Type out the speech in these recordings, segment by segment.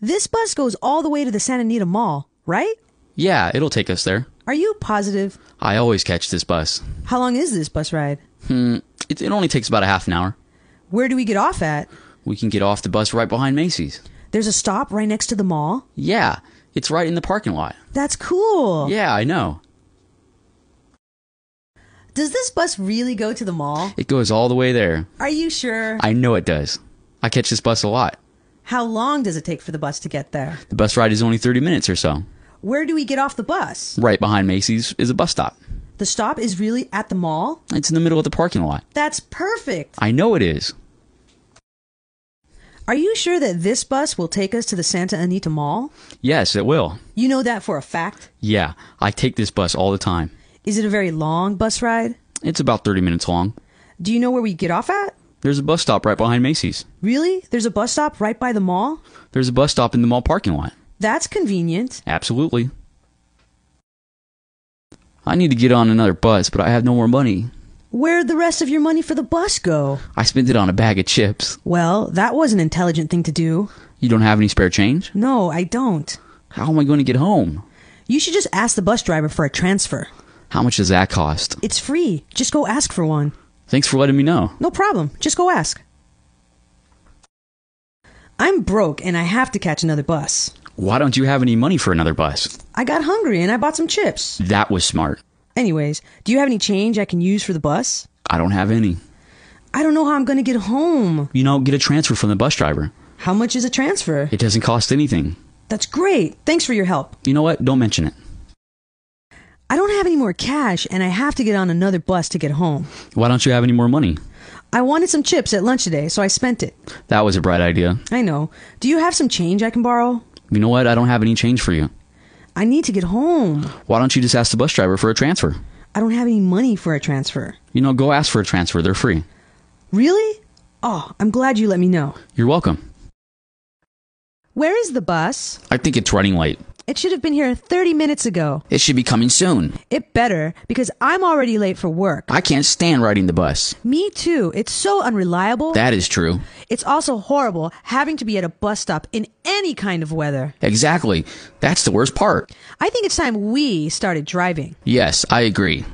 This bus goes all the way to the Santa Anita Mall, right? Yeah, it'll take us there. Are you positive? I always catch this bus. How long is this bus ride? Hmm, it, it only takes about a half an hour. Where do we get off at? We can get off the bus right behind Macy's. There's a stop right next to the mall. Yeah, it's right in the parking lot. That's cool. Yeah, I know. Does this bus really go to the mall? It goes all the way there. Are you sure? I know it does. I catch this bus a lot. How long does it take for the bus to get there? The bus ride is only 30 minutes or so. Where do we get off the bus? Right behind Macy's is a bus stop. The stop is really at the mall? It's in the middle of the parking lot. That's perfect. I know it is. Are you sure that this bus will take us to the Santa Anita Mall? Yes, it will. You know that for a fact? Yeah, I take this bus all the time. Is it a very long bus ride? It's about 30 minutes long. Do you know where we get off at? There's a bus stop right behind Macy's. Really? There's a bus stop right by the mall? There's a bus stop in the mall parking lot. That's convenient. Absolutely. I need to get on another bus, but I have no more money. Where'd the rest of your money for the bus go? I spent it on a bag of chips. Well, that was an intelligent thing to do. You don't have any spare change? No, I don't. How am I going to get home? You should just ask the bus driver for a transfer. How much does that cost? It's free. Just go ask for one. Thanks for letting me know. No problem. Just go ask. I'm broke and I have to catch another bus. Why don't you have any money for another bus? I got hungry and I bought some chips. That was smart. Anyways, do you have any change I can use for the bus? I don't have any. I don't know how I'm going to get home. You know, get a transfer from the bus driver. How much is a transfer? It doesn't cost anything. That's great. Thanks for your help. You know what? Don't mention it. I don't have any more cash and I have to get on another bus to get home. Why don't you have any more money? I wanted some chips at lunch today, so I spent it. That was a bright idea. I know. Do you have some change I can borrow? You know what? I don't have any change for you. I need to get home. Why don't you just ask the bus driver for a transfer? I don't have any money for a transfer. You know, go ask for a transfer. They're free. Really? Oh, I'm glad you let me know. You're welcome. Where is the bus? I think it's running late. It should have been here 30 minutes ago. It should be coming soon. It better, because I'm already late for work. I can't stand riding the bus. Me too. It's so unreliable. That is true. It's also horrible having to be at a bus stop in any kind of weather. Exactly. That's the worst part. I think it's time we started driving. Yes, I agree.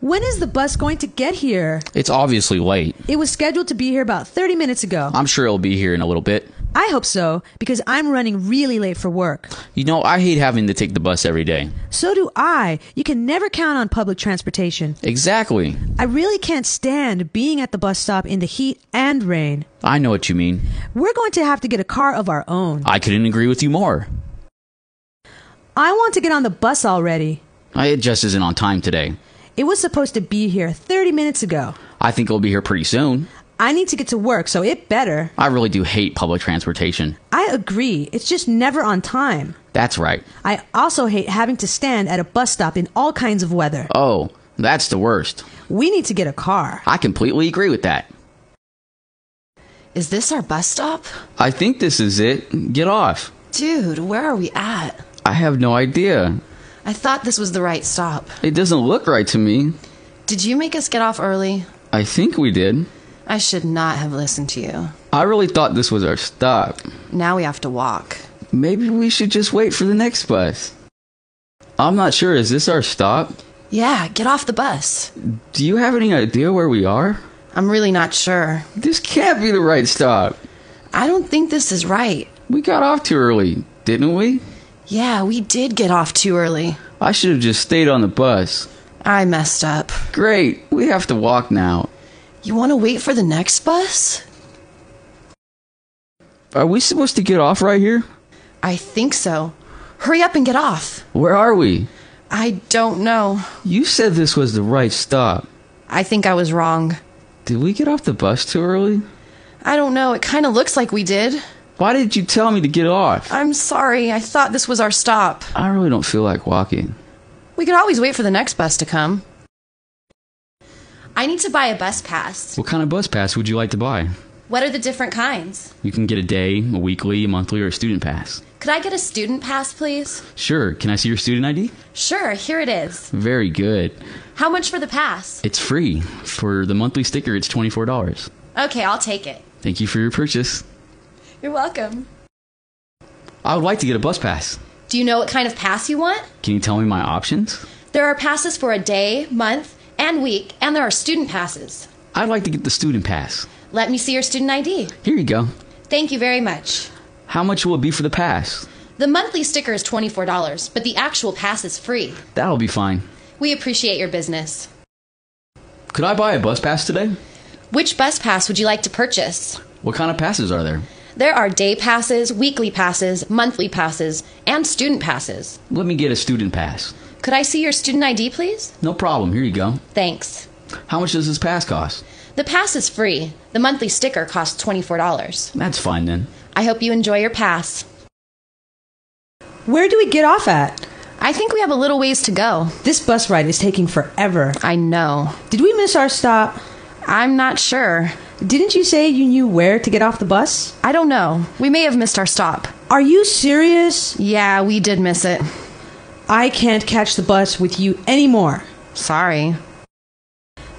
When is the bus going to get here? It's obviously late. It was scheduled to be here about 30 minutes ago. I'm sure it'll be here in a little bit. I hope so, because I'm running really late for work. You know, I hate having to take the bus every day. So do I. You can never count on public transportation. Exactly. I really can't stand being at the bus stop in the heat and rain. I know what you mean. We're going to have to get a car of our own. I couldn't agree with you more. I want to get on the bus already. It just isn't on time today. It was supposed to be here 30 minutes ago. I think it'll be here pretty soon. I need to get to work, so it better. I really do hate public transportation. I agree. It's just never on time. That's right. I also hate having to stand at a bus stop in all kinds of weather. Oh, that's the worst. We need to get a car. I completely agree with that. Is this our bus stop? I think this is it. Get off. Dude, where are we at? I have no idea. I thought this was the right stop. It doesn't look right to me. Did you make us get off early? I think we did. I should not have listened to you. I really thought this was our stop. Now we have to walk. Maybe we should just wait for the next bus. I'm not sure. Is this our stop? Yeah, get off the bus. Do you have any idea where we are? I'm really not sure. This can't be the right stop. I don't think this is right. We got off too early, didn't we? Yeah, we did get off too early. I should have just stayed on the bus. I messed up. Great, we have to walk now. You want to wait for the next bus? Are we supposed to get off right here? I think so. Hurry up and get off. Where are we? I don't know. You said this was the right stop. I think I was wrong. Did we get off the bus too early? I don't know. It kind of looks like we did. Why did you tell me to get off? I'm sorry. I thought this was our stop. I really don't feel like walking. We could always wait for the next bus to come. I need to buy a bus pass. What kind of bus pass would you like to buy? What are the different kinds? You can get a day, a weekly, a monthly, or a student pass. Could I get a student pass, please? Sure, can I see your student ID? Sure, here it is. Very good. How much for the pass? It's free. For the monthly sticker, it's $24. Okay, I'll take it. Thank you for your purchase. You're welcome. I would like to get a bus pass. Do you know what kind of pass you want? Can you tell me my options? There are passes for a day, month, and week, and there are student passes. I'd like to get the student pass. Let me see your student ID. Here you go. Thank you very much. How much will it be for the pass? The monthly sticker is $24, but the actual pass is free. That'll be fine. We appreciate your business. Could I buy a bus pass today? Which bus pass would you like to purchase? What kind of passes are there? There are day passes, weekly passes, monthly passes, and student passes. Let me get a student pass. Could I see your student ID, please? No problem. Here you go. Thanks. How much does this pass cost? The pass is free. The monthly sticker costs $24. That's fine then. I hope you enjoy your pass. Where do we get off at? I think we have a little ways to go. This bus ride is taking forever. I know. Did we miss our stop? I'm not sure. Didn't you say you knew where to get off the bus? I don't know. We may have missed our stop. Are you serious? Yeah, we did miss it. I can't catch the bus with you anymore. Sorry.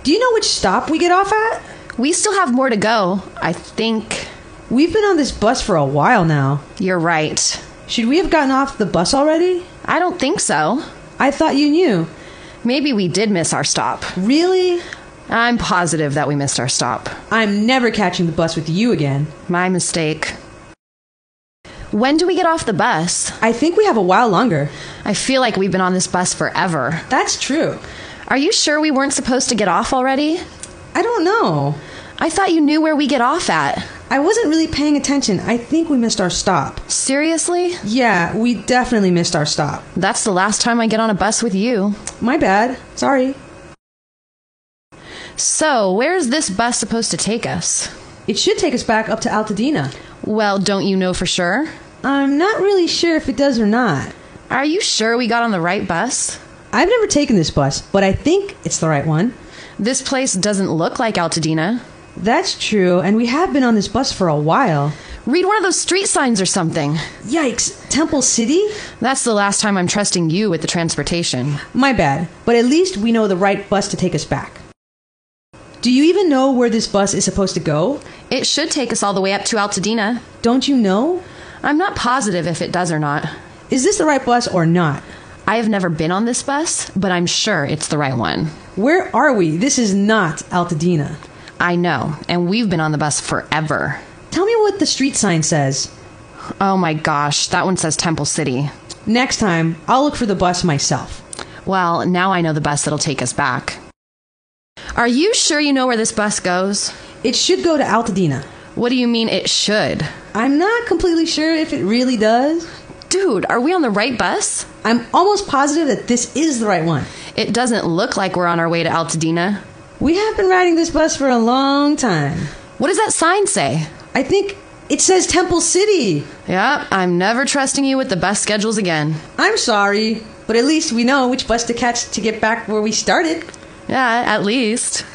Do you know which stop we get off at? We still have more to go. I think We've been on this bus for a while now. you're right. Should we have gotten off the bus already? I don't think so. I thought you knew. Maybe we did miss our stop. Really? I'm positive that we missed our stop. I'm never catching the bus with you again. My mistake. When do we get off the bus? I think we have a while longer. I feel like we've been on this bus forever. That's true. Are you sure we weren't supposed to get off already? I don't know. I thought you knew where we get off at. I wasn't really paying attention. I think we missed our stop. Seriously? Yeah, we definitely missed our stop. That's the last time I get on a bus with you. My bad. Sorry. So, where's this bus supposed to take us? It should take us back up to Altadena. Well, don't you know for sure? I'm not really sure if it does or not. Are you sure we got on the right bus? I've never taken this bus, but I think it's the right one. This place doesn't look like Altadena. That's true, and we have been on this bus for a while. Read one of those street signs or something. Yikes, Temple City? That's the last time I'm trusting you with the transportation. My bad, but at least we know the right bus to take us back. Do you even know where this bus is supposed to go? It should take us all the way up to Altadena. Don't you know? I'm not positive if it does or not. Is this the right bus or not? I have never been on this bus, but I'm sure it's the right one. Where are we? This is not Altadena. I know, and we've been on the bus forever. Tell me what the street sign says. Oh my gosh, that one says Temple City. Next time, I'll look for the bus myself. Well, now I know the bus that'll take us back. Are you sure you know where this bus goes? It should go to Altadena. What do you mean it should? I'm not completely sure if it really does. Dude, are we on the right bus? I'm almost positive that this is the right one. It doesn't look like we're on our way to Altadena. We have been riding this bus for a long time. What does that sign say? I think it says Temple City. Yep, I'm never trusting you with the bus schedules again. I'm sorry, but at least we know which bus to catch to get back where we started. Yeah, at least.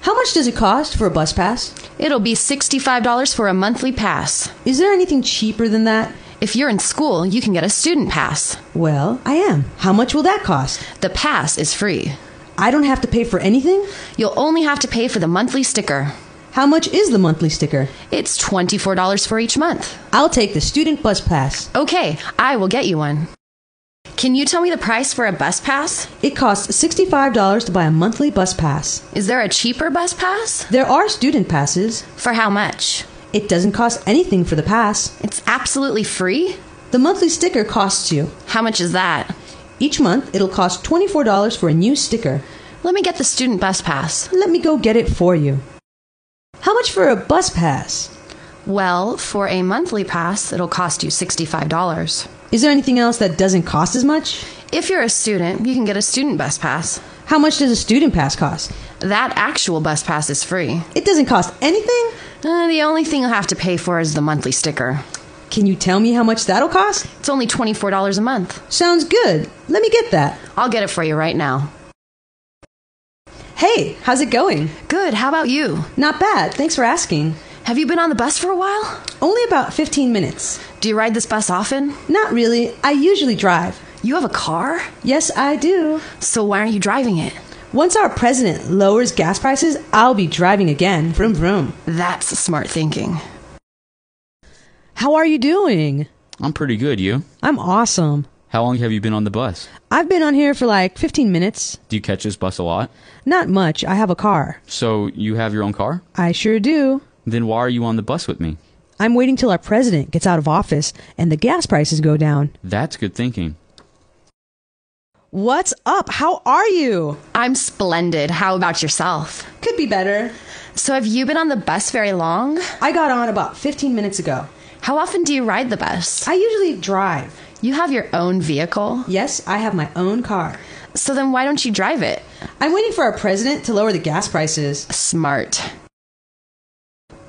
How much does it cost for a bus pass? It'll be $65 for a monthly pass. Is there anything cheaper than that? If you're in school, you can get a student pass. Well, I am. How much will that cost? The pass is free. I don't have to pay for anything? You'll only have to pay for the monthly sticker. How much is the monthly sticker? It's $24 for each month. I'll take the student bus pass. Okay, I will get you one. Can you tell me the price for a bus pass? It costs $65 to buy a monthly bus pass. Is there a cheaper bus pass? There are student passes. For how much? It doesn't cost anything for the pass. It's absolutely free? The monthly sticker costs you. How much is that? Each month, it'll cost $24 for a new sticker. Let me get the student bus pass. Let me go get it for you. How much for a bus pass? Well, for a monthly pass, it'll cost you $65. Is there anything else that doesn't cost as much? If you're a student, you can get a student bus pass. How much does a student pass cost? That actual bus pass is free. It doesn't cost anything? Uh, the only thing you'll have to pay for is the monthly sticker. Can you tell me how much that'll cost? It's only $24 a month. Sounds good. Let me get that. I'll get it for you right now. Hey, how's it going? Good, how about you? Not bad. Thanks for asking. Have you been on the bus for a while? Only about 15 minutes. Do you ride this bus often? Not really. I usually drive. You have a car? Yes, I do. So why aren't you driving it? Once our president lowers gas prices, I'll be driving again. Vroom vroom. That's smart thinking. How are you doing? I'm pretty good, you? I'm awesome. How long have you been on the bus? I've been on here for like 15 minutes. Do you catch this bus a lot? Not much. I have a car. So you have your own car? I sure do. Then why are you on the bus with me? I'm waiting till our president gets out of office and the gas prices go down. That's good thinking. What's up? How are you? I'm splendid. How about yourself? Could be better. So, have you been on the bus very long? I got on about 15 minutes ago. How often do you ride the bus? I usually drive. You have your own vehicle? Yes, I have my own car. So, then why don't you drive it? I'm waiting for our president to lower the gas prices. Smart.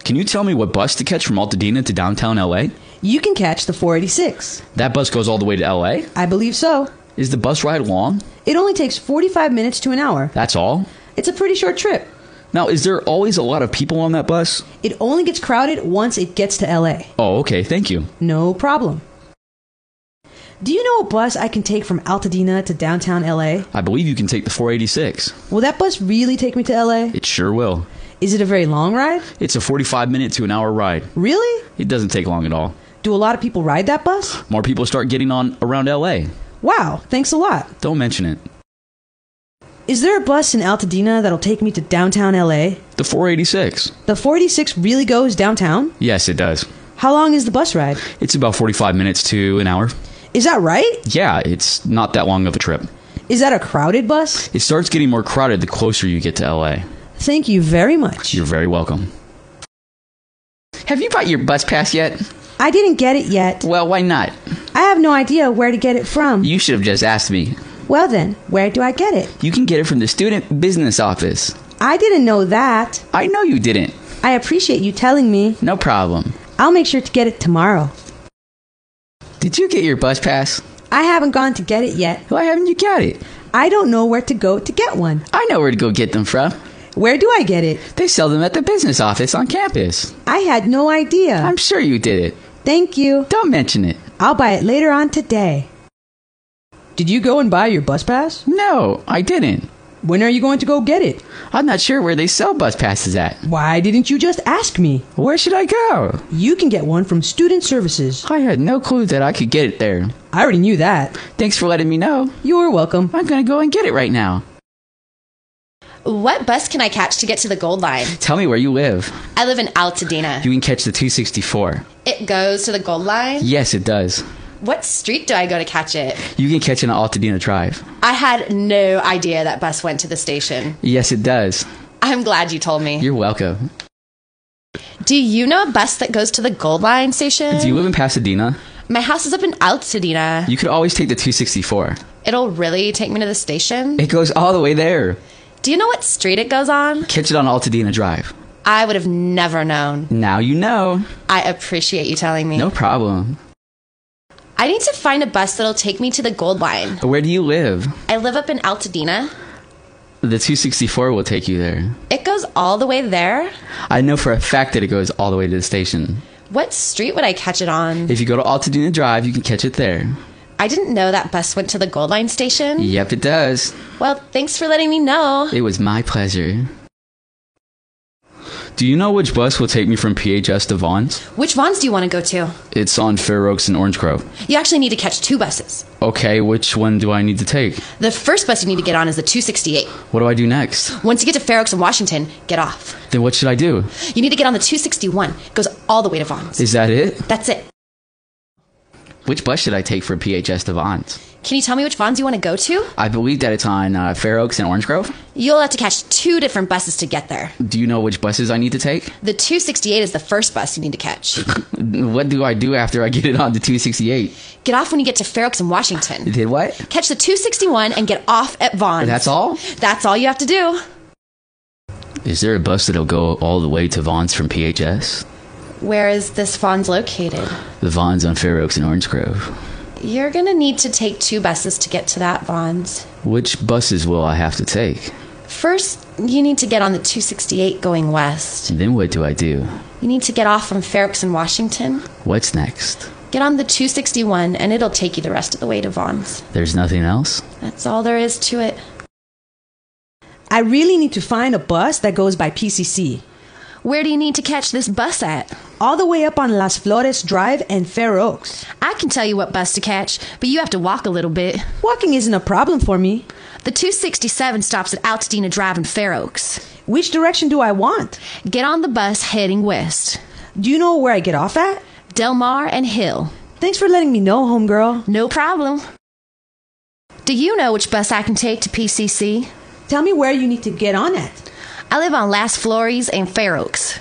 Can you tell me what bus to catch from Altadena to downtown LA? You can catch the 486. That bus goes all the way to LA? I believe so. Is the bus ride long? It only takes 45 minutes to an hour. That's all? It's a pretty short trip. Now, is there always a lot of people on that bus? It only gets crowded once it gets to LA. Oh, okay, thank you. No problem. Do you know a bus I can take from Altadena to downtown LA? I believe you can take the 486. Will that bus really take me to LA? It sure will. Is it a very long ride? It's a 45 minute to an hour ride. Really? It doesn't take long at all. Do a lot of people ride that bus? More people start getting on around LA. Wow, thanks a lot. Don't mention it. Is there a bus in Altadena that'll take me to downtown LA? The 486. The 486 really goes downtown? Yes, it does. How long is the bus ride? It's about 45 minutes to an hour. Is that right? Yeah, it's not that long of a trip. Is that a crowded bus? It starts getting more crowded the closer you get to LA. Thank you very much. You're very welcome. Have you bought your bus pass yet? I didn't get it yet. Well, why not? I have no idea where to get it from. You should have just asked me. Well then, where do I get it? You can get it from the student business office. I didn't know that. I know you didn't. I appreciate you telling me. No problem. I'll make sure to get it tomorrow. Did you get your bus pass? I haven't gone to get it yet. Why haven't you got it? I don't know where to go to get one. I know where to go get them from. Where do I get it? They sell them at the business office on campus. I had no idea. I'm sure you did it. Thank you. Don't mention it. I'll buy it later on today. Did you go and buy your bus pass? No, I didn't. When are you going to go get it? I'm not sure where they sell bus passes at. Why didn't you just ask me? Where should I go? You can get one from Student Services. I had no clue that I could get it there. I already knew that. Thanks for letting me know. You're welcome. I'm gonna go and get it right now. What bus can I catch to get to the Gold Line? Tell me where you live. I live in Altadena. You can catch the 264. It goes to the Gold Line? Yes, it does. What street do I go to catch it? You can catch it on Altadena Drive. I had no idea that bus went to the station. Yes, it does. I'm glad you told me. You're welcome. Do you know a bus that goes to the Gold Line station? Do you live in Pasadena? My house is up in Altadena. You could always take the 264. It'll really take me to the station? It goes all the way there. Do you know what street it goes on? Catch it on Altadena Drive. I would have never known. Now you know. I appreciate you telling me. No problem. I need to find a bus that'll take me to the Gold Line. But where do you live? I live up in Altadena. The 264 will take you there. It goes all the way there? I know for a fact that it goes all the way to the station. What street would I catch it on? If you go to Altadena Drive, you can catch it there. I didn't know that bus went to the Gold Line station. Yep, it does. Well, thanks for letting me know. It was my pleasure. Do you know which bus will take me from PHS to Vons? Which Vons do you want to go to? It's on Fair Oaks and Orange Grove. You actually need to catch two buses. Okay, which one do I need to take? The first bus you need to get on is the 268. What do I do next? Once you get to Fair Oaks and Washington, get off. Then what should I do? You need to get on the 261. It goes all the way to Vons. Is that it? That's it. Which bus should I take for PHS to Vons? Can you tell me which Vons you want to go to? I believe that it's on uh, Fair Oaks and Orange Grove. You'll have to catch two different buses to get there. Do you know which buses I need to take? The 268 is the first bus you need to catch. What do I do after I get it on the 268? Get off when you get to Fair Oaks and Washington. Did what? Catch the 261 and get off at Vons. That's all? That's all you have to do. Is there a bus that'll go all the way to Vons from PHS? Where is this Vons located? The Vons on Fair Oaks and Orange Grove. You're gonna need to take two buses to get to that Vons. Which buses will I have to take? First, you need to get on the 268 going west. And then what do I do? You need to get off from Fair Oaks and Washington. What's next? Get on the 261, and it'll take you the rest of the way to Vons. There's nothing else? That's all there is to it. I really need to find a bus that goes by PCC. Where do you need to catch this bus at? All the way up on Las Flores Drive and Fair Oaks. I can tell you what bus to catch, but you have to walk a little bit. Walking isn't a problem for me. The 267 stops at Altadena Drive and Fair Oaks. Which direction do I want? Get on the bus heading west. Do you know where I get off at? Del Mar and Hill. Thanks for letting me know, homegirl. No problem. Do you know which bus I can take to PCC? Tell me where you need to get on at. I live on Las Flores and Fair Oaks.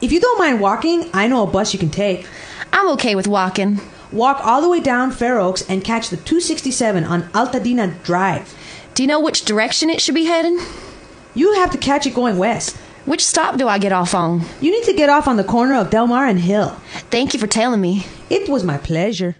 If you don't mind walking, I know a bus you can take. I'm okay with walking. Walk all the way down Fair Oaks and catch the 267 on Altadena Drive. Do you know which direction it should be heading? You have to catch it going west. Which stop do I get off on? You need to get off on the corner of Del Mar and Hill. Thank you for telling me. It was my pleasure.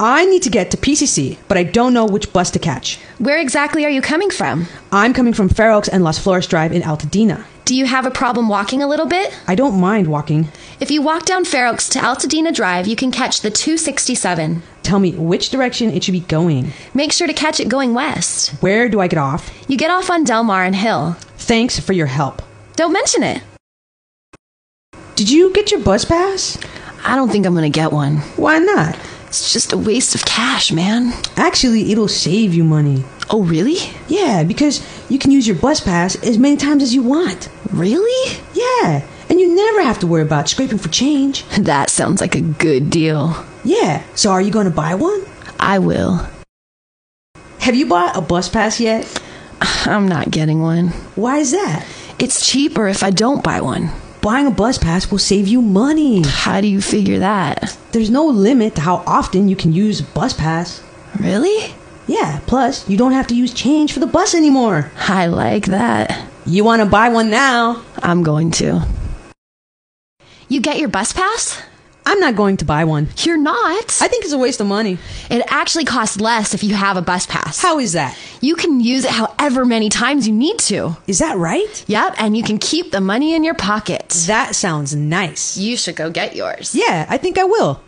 I need to get to PCC, but I don't know which bus to catch. Where exactly are you coming from? I'm coming from Fair Oaks and Las Flores Drive in Altadena. Do you have a problem walking a little bit? I don't mind walking. If you walk down Fair Oaks to Altadena Drive, you can catch the 267. Tell me which direction it should be going. Make sure to catch it going west. Where do I get off? You get off on Del Mar and Hill. Thanks for your help. Don't mention it. Did you get your bus pass? I don't think I'm gonna get one. Why not? It's just a waste of cash, man. Actually, it'll save you money. Oh, really? Yeah, because you can use your bus pass as many times as you want. Really? Yeah, and you never have to worry about scraping for change. That sounds like a good deal. Yeah, so are you going to buy one? I will. Have you bought a bus pass yet? I'm not getting one. Why is that? It's cheaper if I don't buy one. Buying a bus pass will save you money. How do you figure that? There's no limit to how often you can use bus pass. Really? Yeah, plus, you don't have to use change for the bus anymore. I like that. You want to buy one now? I'm going to. You get your bus pass? I'm not going to buy one. You're not. I think it's a waste of money. It actually costs less if you have a bus pass. How is that? You can use it however many times you need to. Is that right? Yep, and you can keep the money in your pocket. That sounds nice. You should go get yours. Yeah, I think I will.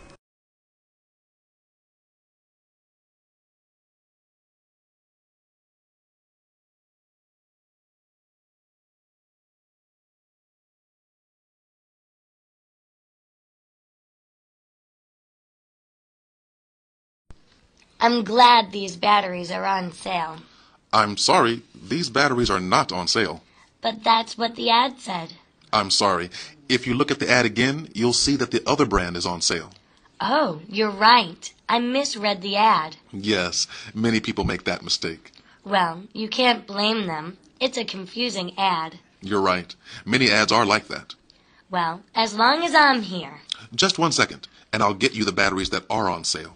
I'm glad these batteries are on sale. I'm sorry, these batteries are not on sale. But that's what the ad said. I'm sorry. If you look at the ad again, you'll see that the other brand is on sale. Oh, you're right. I misread the ad. Yes, many people make that mistake. Well, you can't blame them. It's a confusing ad. You're right. Many ads are like that. Well, as long as I'm here. Just one second, and I'll get you the batteries that are on sale.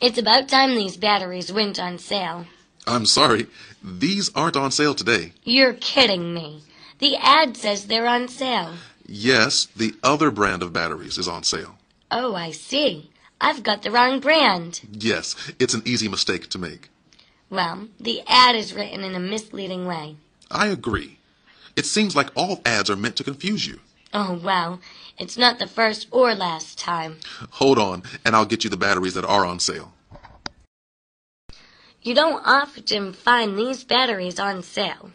It's about time these batteries went on sale. I'm sorry, these aren't on sale today. You're kidding me. The ad says they're on sale. Yes, the other brand of batteries is on sale. Oh, I see. I've got the wrong brand. Yes, it's an easy mistake to make. Well, the ad is written in a misleading way. I agree. It seems like all ads are meant to confuse you. Oh, well, it's not the first or last time. Hold on, and I'll get you the batteries that are on sale. You don't often find these batteries on sale,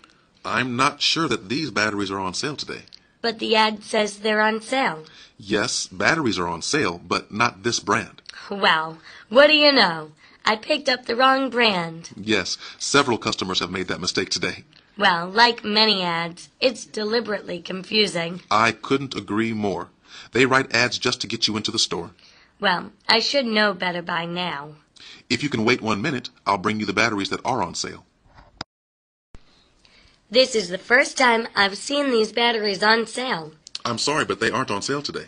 I'm not sure that these batteries are on sale today. but the ad says they're on sale. Yes, batteries are on sale, but not this brand. Well, what do you know? I picked up the wrong brand. Yes, several customers have made that mistake today. Well, like many ads, it's deliberately confusing. I couldn't agree more. They write ads just to get you into the store. Well, I should know better by now. If you can wait one minute, I'll bring you the batteries that are on sale. This is the first time I've seen these batteries on sale. I'm sorry, but they aren't on sale today.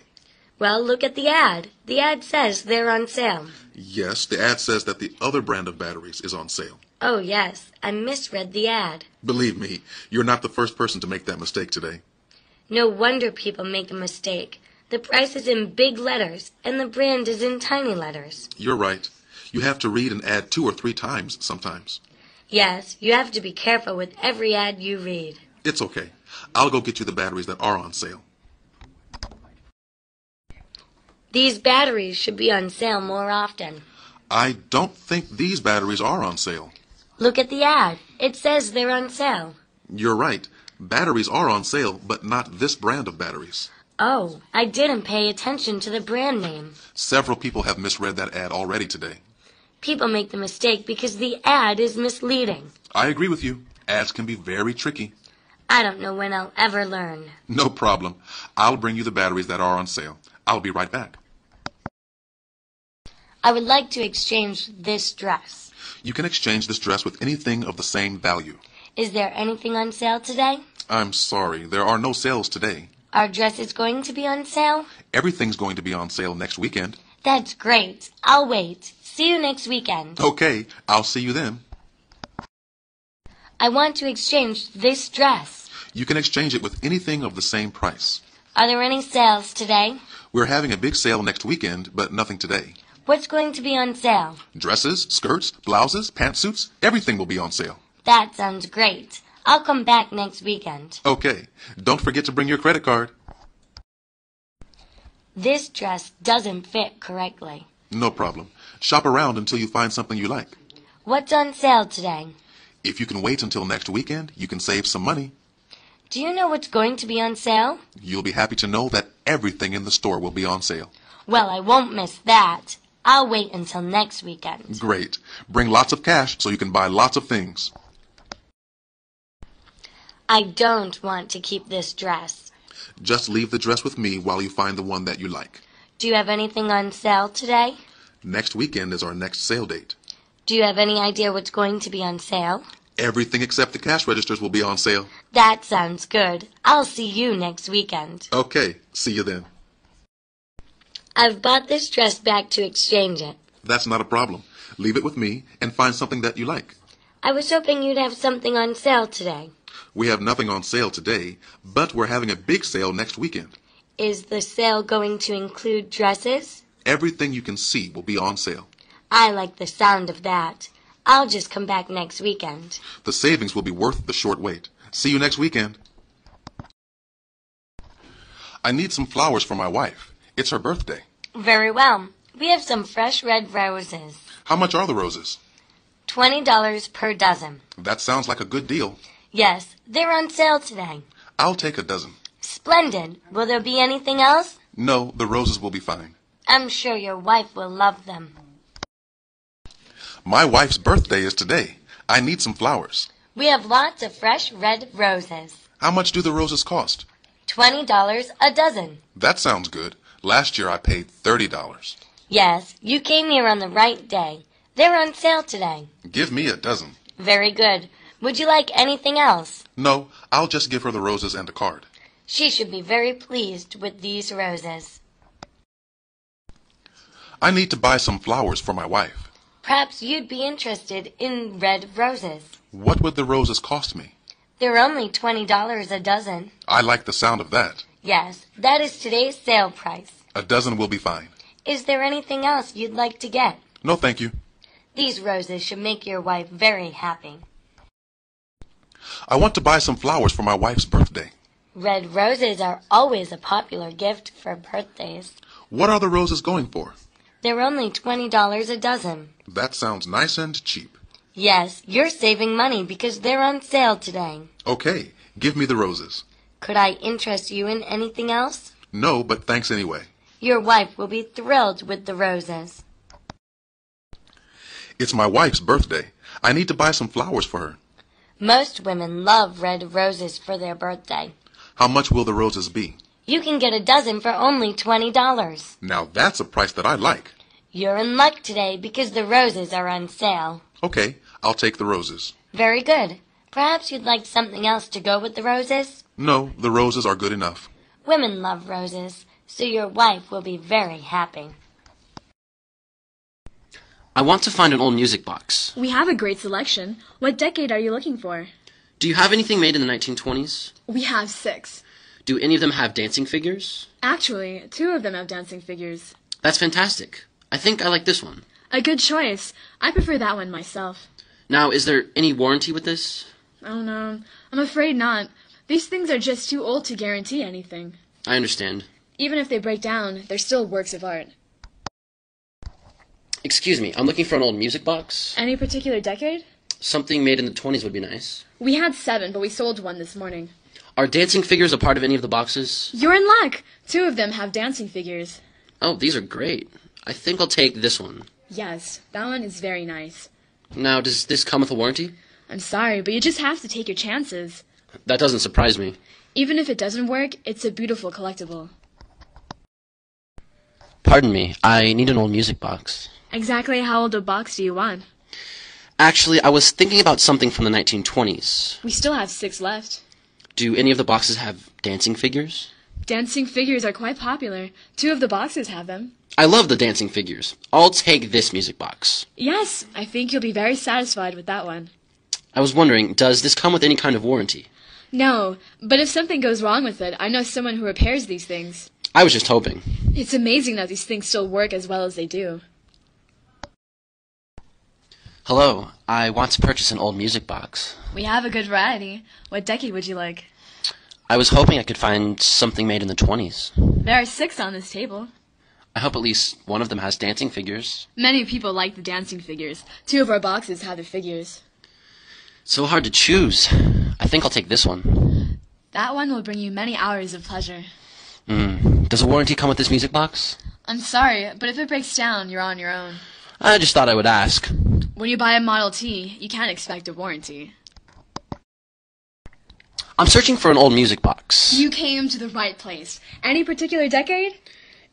Well, look at the ad. The ad says they're on sale. Yes, the ad says that the other brand of batteries is on sale. Oh, yes, I misread the ad. Believe me, you're not the first person to make that mistake today. No wonder people make a mistake. The price is in big letters, and the brand is in tiny letters. You're right. You have to read an ad two or three times sometimes. Yes, you have to be careful with every ad you read. It's okay. I'll go get you the batteries that are on sale. These batteries should be on sale more often. I don't think these batteries are on sale. Look at the ad. It says they're on sale. You're right. Batteries are on sale, but not this brand of batteries. Oh, I didn't pay attention to the brand name. Several people have misread that ad already today. People make the mistake because the ad is misleading. I agree with you. Ads can be very tricky. I don't know when I'll ever learn. No problem. I'll bring you the batteries that are on sale. I'll be right back. I would like to exchange this dress. You can exchange this dress with anything of the same value. Is there anything on sale today? I'm sorry, there are no sales today. Are dresses going to be on sale? Everything's going to be on sale next weekend. That's great. I'll wait. See you next weekend. Okay, I'll see you then. I want to exchange this dress. You can exchange it with anything of the same price. Are there any sales today? We're having a big sale next weekend, but nothing today. What's going to be on sale? Dresses, skirts, blouses, pantsuits, everything will be on sale. That sounds great. I'll come back next weekend. Okay, don't forget to bring your credit card. This dress doesn't fit correctly. No problem. Shop around until you find something you like. What's on sale today? If you can wait until next weekend, you can save some money. Do you know what's going to be on sale? You'll be happy to know that everything in the store will be on sale. Well, I won't miss that. I'll wait until next weekend. Great. Bring lots of cash so you can buy lots of things. I don't want to keep this dress. Just leave the dress with me while you find the one that you like. Do you have anything on sale today? Next weekend is our next sale date. Do you have any idea what's going to be on sale? Everything except the cash registers will be on sale. That sounds good. I'll see you next weekend. Okay, see you then. I've bought this dress back to exchange it. That's not a problem. Leave it with me and find something that you like. I was hoping you'd have something on sale today. We have nothing on sale today, but we're having a big sale next weekend. Is the sale going to include dresses? Everything you can see will be on sale. I like the sound of that. I'll just come back next weekend. The savings will be worth the short wait. See you next weekend. I need some flowers for my wife. It's her birthday. Very well. We have some fresh red roses. How much are the roses? Twenty dollars per dozen. That sounds like a good deal. Yes, they're on sale today. I'll take a dozen. Splendid. Will there be anything else? No, the roses will be fine. I'm sure your wife will love them. My wife's birthday is today. I need some flowers. We have lots of fresh red roses. How much do the roses cost? Twenty dollars a dozen. That sounds good. Last year I paid $30. Yes, you came here on the right day. They're on sale today. Give me a dozen. Very good. Would you like anything else? No, I'll just give her the roses and a card. She should be very pleased with these roses. I need to buy some flowers for my wife. Perhaps you'd be interested in red roses. What would the roses cost me? They're only twenty dollars a dozen. I like the sound of that. Yes, that is today's sale price. A dozen will be fine. Is there anything else you'd like to get? No, thank you. These roses should make your wife very happy. I want to buy some flowers for my wife's birthday. Red roses are always a popular gift for birthdays. What are the roses going for? They're only twenty dollars a dozen. That sounds nice and cheap. Yes, you're saving money because they're on sale today. Okay, give me the roses. Could I interest you in anything else? No, but thanks anyway. Your wife will be thrilled with the roses. It's my wife's birthday. I need to buy some flowers for her. Most women love red roses for their birthday. How much will the roses be? You can get a dozen for only twenty dollars. Now that's a price that I like. You're in luck today because the roses are on sale. Okay, I'll take the roses. Very good. Perhaps you'd like something else to go with the roses? No, the roses are good enough. Women love roses, so your wife will be very happy. I want to find an old music box. We have a great selection. What decade are you looking for? Do you have anything made in the 1920s? We have six. Do any of them have dancing figures? Actually, two of them have dancing figures. That's fantastic. I think I like this one. A good choice. I prefer that one myself. Now, is there any warranty with this? Oh no, I'm afraid not. These things are just too old to guarantee anything. I understand. Even if they break down, they're still works of art. Excuse me, I'm looking for an old music box. Any particular decade? Something made in the 20s would be nice. We had seven, but we sold one this morning. Are dancing figures a part of any of the boxes? You're in luck. Two of them have dancing figures. Oh, these are great. I think I'll take this one. Yes, that one is very nice. Now, does this come with a warranty? I'm sorry, but you just have to take your chances. That doesn't surprise me. Even if it doesn't work, it's a beautiful collectible. Pardon me, I need an old music box. Exactly how old a box do you want? Actually, I was thinking about something from the 1920s. We still have six left. Do any of the boxes have dancing figures? Dancing figures are quite popular. Two of the boxes have them. I love the dancing figures. I'll take this music box. Yes, I think you'll be very satisfied with that one. I was wondering, does this come with any kind of warranty? No, but if something goes wrong with it, I know someone who repairs these things. I was just hoping. It's amazing that these things still work as well as they do. Hello, I want to purchase an old music box. We have a good variety. What decade would you like? I was hoping I could find something made in the 20s. There are six on this table. I hope at least one of them has dancing figures. Many people like the dancing figures. Two of our boxes have the figures. So hard to choose. I think I'll take this one. That one will bring you many hours of pleasure. Mm. Does a warranty come with this music box? I'm sorry, but if it breaks down, you're on your own. I just thought I would ask. When you buy a Model T, you can't expect a warranty. I'm searching for an old music box. You came to the right place. Any particular decade?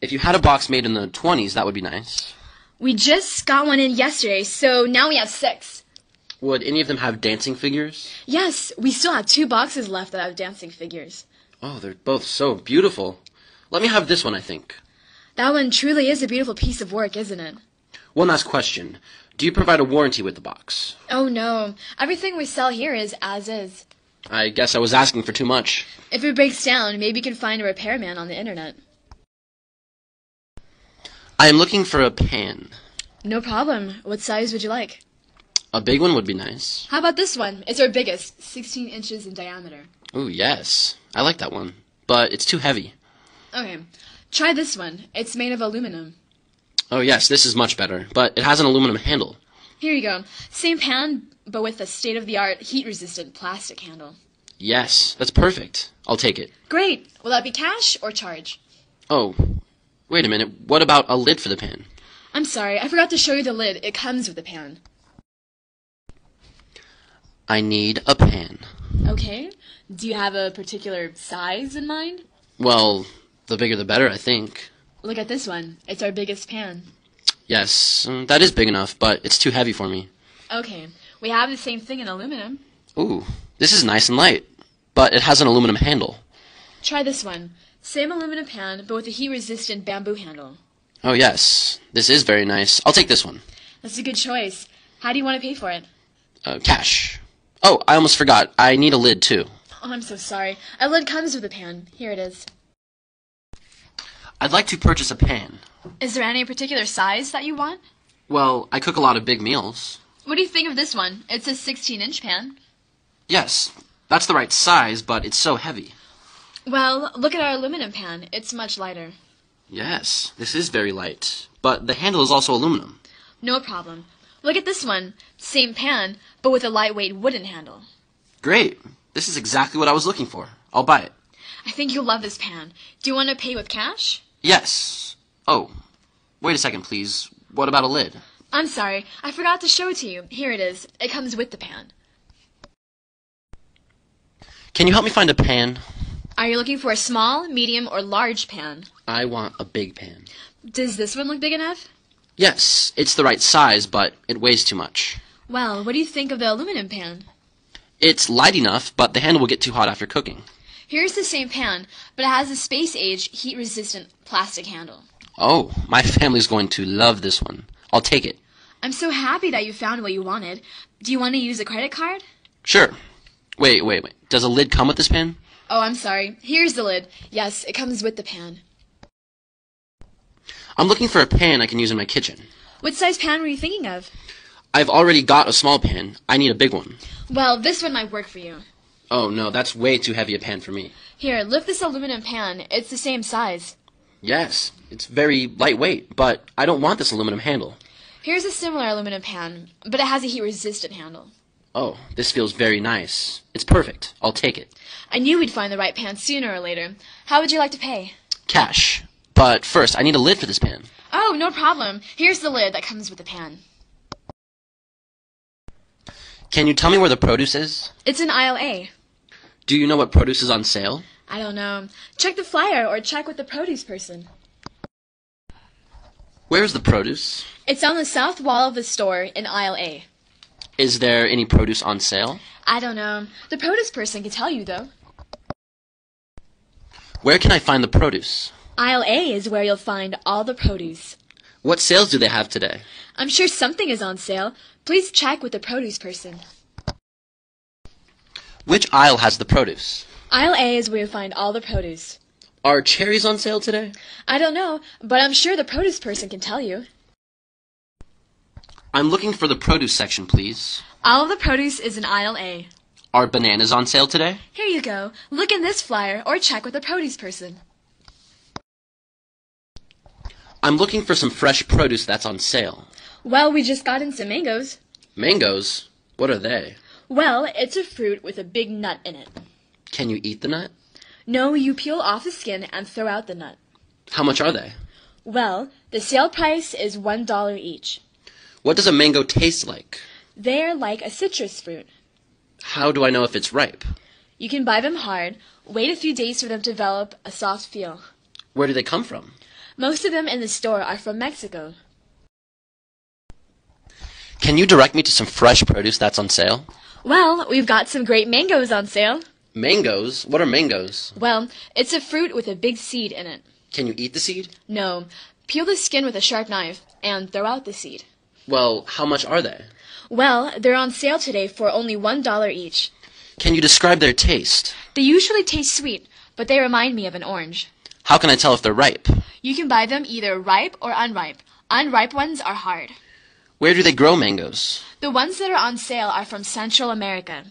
If you had a box made in the 20s, that would be nice. We just got one in yesterday, so now we have six. Would any of them have dancing figures? Yes, we still have two boxes left that have dancing figures. Oh, they're both so beautiful. Let me have this one, I think. That one truly is a beautiful piece of work, isn't it? One last question. Do you provide a warranty with the box? Oh no, everything we sell here is as is. I guess I was asking for too much. If it breaks down, maybe you can find a repairman on the internet. I am looking for a pan. No problem. What size would you like? A big one would be nice. How about this one? It's our biggest, 16 inches in diameter. Ooh, yes. I like that one. But it's too heavy. Okay, try this one. It's made of aluminum. Oh, yes, this is much better. But it has an aluminum handle. Here you go. Same pan, but with a state of the art, heat resistant plastic handle. Yes, that's perfect. I'll take it. Great. Will that be cash or charge? Oh, wait a minute. What about a lid for the pan? I'm sorry, I forgot to show you the lid. It comes with the pan. I need a pan. Okay. Do you have a particular size in mind? Well, the bigger the better, I think. Look at this one. It's our biggest pan. Yes, mm, that is big enough, but it's too heavy for me. Okay. We have the same thing in aluminum. Ooh, this is nice and light. But it has an aluminum handle. Try this one. Same aluminum pan, but with a heat resistant bamboo handle. Oh, yes. This is very nice. I'll take this one. That's a good choice. How do you want to pay for it? Uh, cash. Oh, I almost forgot. I need a lid, too. Oh, I'm so sorry. A lid comes with a pan. Here it is. I'd like to purchase a pan. Is there any particular size that you want? Well, I cook a lot of big meals. What do you think of this one? It's a 16 inch pan. Yes, that's the right size, but it's so heavy. Well, look at our aluminum pan. It's much lighter. Yes, this is very light. But the handle is also aluminum. No problem. Look at this one. Same pan, but with a lightweight wooden handle. Great. This is exactly what I was looking for. I'll buy it. I think you'll love this pan. Do you want to pay with cash? Yes. Oh, wait a second, please. What about a lid? I'm sorry. I forgot to show it to you. Here it is. It comes with the pan. Can you help me find a pan? Are you looking for a small, medium, or large pan? I want a big pan. Does this one look big enough? Yes, it's the right size, but it weighs too much. Well, what do you think of the aluminum pan? It's light enough, but the handle will get too hot after cooking. Here's the same pan, but it has a space age, heat resistant plastic handle. Oh, my family's going to love this one. I'll take it. I'm so happy that you found what you wanted. Do you want to use a credit card? Sure. Wait, wait, wait. Does a lid come with this pan? Oh, I'm sorry. Here's the lid. Yes, it comes with the pan. I'm looking for a pan I can use in my kitchen. What size pan were you thinking of? I've already got a small pan. I need a big one. Well, this one might work for you. Oh no, that's way too heavy a pan for me. Here, lift this aluminum pan. It's the same size. Yes, it's very lightweight, but I don't want this aluminum handle. Here's a similar aluminum pan, but it has a heat resistant handle. Oh, this feels very nice. It's perfect. I'll take it. I knew we'd find the right pan sooner or later. How would you like to pay? Cash. But first, I need a lid for this pan. Oh, no problem. Here's the lid that comes with the pan. Can you tell me where the produce is? It's in aisle A. Do you know what produce is on sale? I don't know. Check the flyer or check with the produce person. Where's the produce? It's on the south wall of the store in aisle A. Is there any produce on sale? I don't know. The produce person can tell you, though. Where can I find the produce? Aisle A is where you'll find all the produce. What sales do they have today? I'm sure something is on sale. Please check with the produce person. Which aisle has the produce? Aisle A is where you'll find all the produce. Are cherries on sale today? I don't know, but I'm sure the produce person can tell you. I'm looking for the produce section, please. All of the produce is in aisle A. Are bananas on sale today? Here you go. Look in this flyer or check with the produce person. I'm looking for some fresh produce that's on sale. Well, we just got in some mangoes. Mangoes? What are they? Well, it's a fruit with a big nut in it. Can you eat the nut? No, you peel off the skin and throw out the nut. How much are they? Well, the sale price is one dollar each. What does a mango taste like? They're like a citrus fruit. How do I know if it's ripe? You can buy them hard, wait a few days for them to develop a soft feel. Where do they come from? Most of them in the store are from Mexico. Can you direct me to some fresh produce that's on sale? Well, we've got some great mangoes on sale. Mangoes? What are mangoes? Well, it's a fruit with a big seed in it. Can you eat the seed? No, peel the skin with a sharp knife and throw out the seed. Well, how much are they? Well, they're on sale today for only one dollar each. Can you describe their taste? They usually taste sweet, but they remind me of an orange. How can I tell if they're ripe? You can buy them either ripe or unripe. Unripe ones are hard. Where do they grow mangoes? The ones that are on sale are from Central America.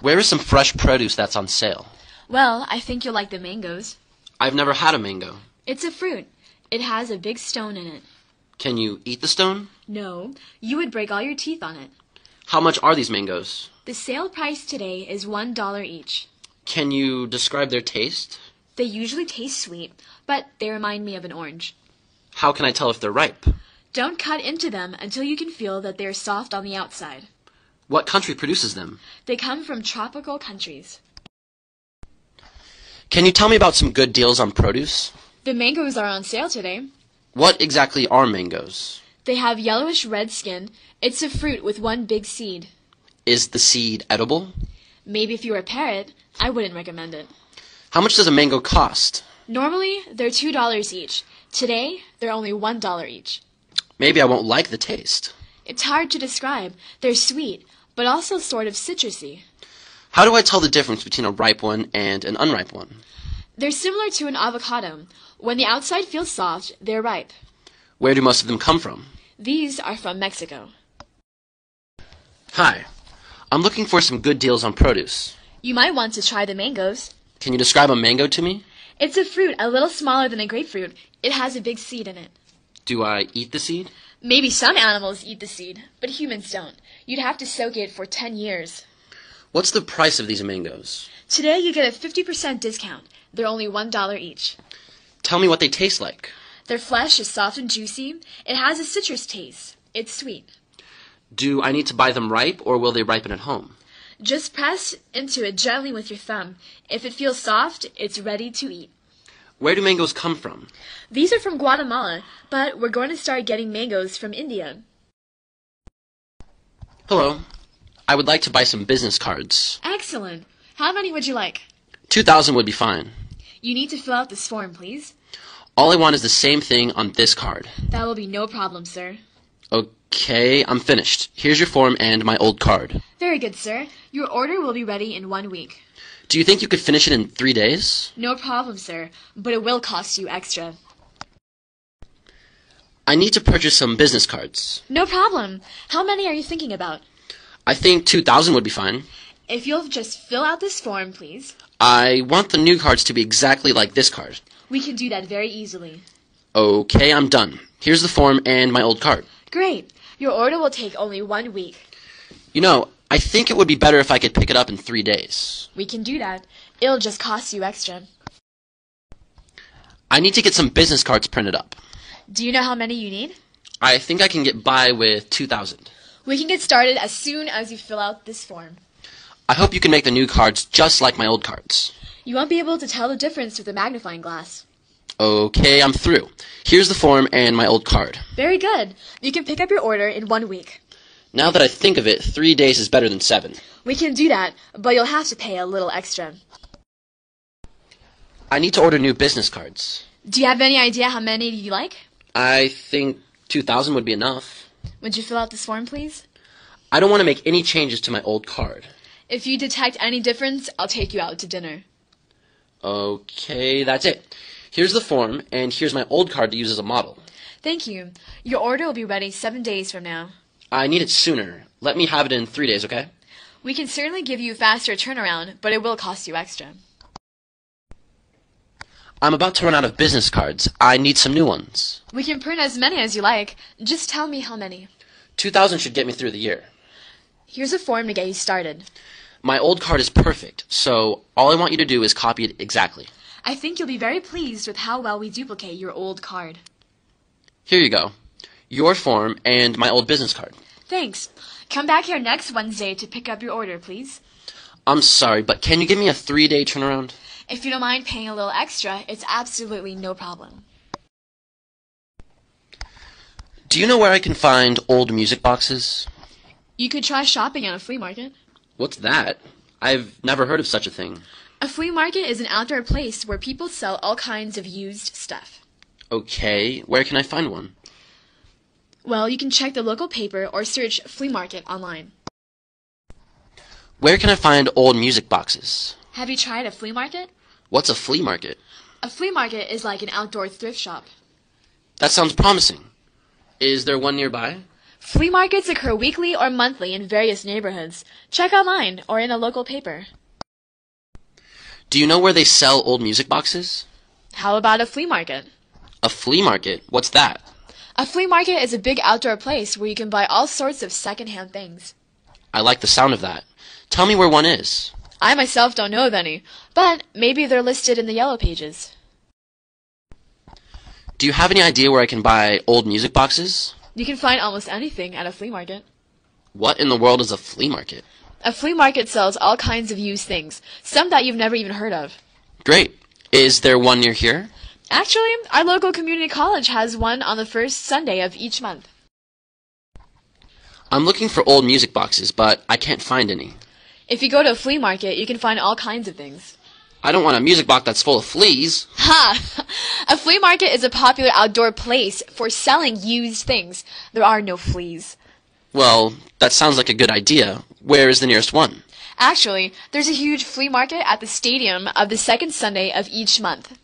Where is some fresh produce that's on sale? Well, I think you'll like the mangoes. I've never had a mango. It's a fruit. It has a big stone in it. Can you eat the stone? No, you would break all your teeth on it. How much are these mangoes? The sale price today is one dollar each. Can you describe their taste? They usually taste sweet, but they remind me of an orange. How can I tell if they're ripe? Don't cut into them until you can feel that they're soft on the outside. What country produces them? They come from tropical countries. Can you tell me about some good deals on produce? The mangoes are on sale today. What exactly are mangoes? They have yellowish red skin. It's a fruit with one big seed. Is the seed edible? Maybe if you were a parrot, I wouldn't recommend it. How much does a mango cost? Normally, they're two dollars each. Today, they're only one dollar each. Maybe I won't like the taste. It's hard to describe. They're sweet, but also sort of citrusy. How do I tell the difference between a ripe one and an unripe one? They're similar to an avocado. When the outside feels soft, they're ripe. Where do most of them come from? These are from Mexico. Hi. I'm looking for some good deals on produce. You might want to try the mangoes. Can you describe a mango to me? It's a fruit a little smaller than a grapefruit. It has a big seed in it. Do I eat the seed? Maybe some animals eat the seed, but humans don't. You'd have to soak it for 10 years. What's the price of these mangoes? Today you get a 50% discount. They're only $1 each. Tell me what they taste like. Their flesh is soft and juicy. It has a citrus taste. It's sweet. Do I need to buy them ripe or will they ripen at home? Just press into it gently with your thumb. If it feels soft, it's ready to eat. Where do mangoes come from? These are from Guatemala, but we're going to start getting mangoes from India. Hello. I would like to buy some business cards. Excellent. How many would you like? 2,000 would be fine. You need to fill out this form, please. All I want is the same thing on this card. That will be no problem, sir. Okay, I'm finished. Here's your form and my old card. Very good, sir. Your order will be ready in one week. Do you think you could finish it in three days? No problem, sir, but it will cost you extra. I need to purchase some business cards. No problem. How many are you thinking about? I think 2,000 would be fine. If you'll just fill out this form, please. I want the new cards to be exactly like this card. We can do that very easily. Okay, I'm done. Here's the form and my old card. Great. Your order will take only one week. You know, I think it would be better if I could pick it up in three days. We can do that. It'll just cost you extra. I need to get some business cards printed up. Do you know how many you need? I think I can get by with 2,000. We can get started as soon as you fill out this form. I hope you can make the new cards just like my old cards. You won't be able to tell the difference with a magnifying glass. Okay, I'm through. Here's the form and my old card. Very good. You can pick up your order in one week. Now that I think of it, three days is better than seven. We can do that, but you'll have to pay a little extra. I need to order new business cards. Do you have any idea how many you like? I think 2,000 would be enough. Would you fill out this form, please? I don't want to make any changes to my old card. If you detect any difference, I'll take you out to dinner. Okay, that's it. Here's the form, and here's my old card to use as a model. Thank you. Your order will be ready seven days from now. I need it sooner. Let me have it in three days, okay? We can certainly give you a faster turnaround, but it will cost you extra. I'm about to run out of business cards. I need some new ones. We can print as many as you like. Just tell me how many. 2,000 should get me through the year. Here's a form to get you started. My old card is perfect, so all I want you to do is copy it exactly. I think you'll be very pleased with how well we duplicate your old card. Here you go. Your form and my old business card. Thanks. Come back here next Wednesday to pick up your order, please. I'm sorry, but can you give me a three day turnaround? If you don't mind paying a little extra, it's absolutely no problem. Do you know where I can find old music boxes? You could try shopping at a flea market. What's that? I've never heard of such a thing. A flea market is an outdoor place where people sell all kinds of used stuff. Okay, where can I find one? Well, you can check the local paper or search flea market online. Where can I find old music boxes? Have you tried a flea market? What's a flea market? A flea market is like an outdoor thrift shop. That sounds promising. Is there one nearby? Flea markets occur weekly or monthly in various neighborhoods. Check online or in a local paper. Do you know where they sell old music boxes? How about a flea market? A flea market? What's that? A flea market is a big outdoor place where you can buy all sorts of secondhand things. I like the sound of that. Tell me where one is. I myself don't know of any, but maybe they're listed in the yellow pages. Do you have any idea where I can buy old music boxes? You can find almost anything at a flea market. What in the world is a flea market? A flea market sells all kinds of used things, some that you've never even heard of. Great. Is there one near here? Actually, our local community college has one on the first Sunday of each month. I'm looking for old music boxes, but I can't find any. If you go to a flea market, you can find all kinds of things. I don't want a music box that's full of fleas. Ha! A flea market is a popular outdoor place for selling used things. There are no fleas. Well, that sounds like a good idea. Where is the nearest one? Actually, there's a huge flea market at the stadium of the second Sunday of each month.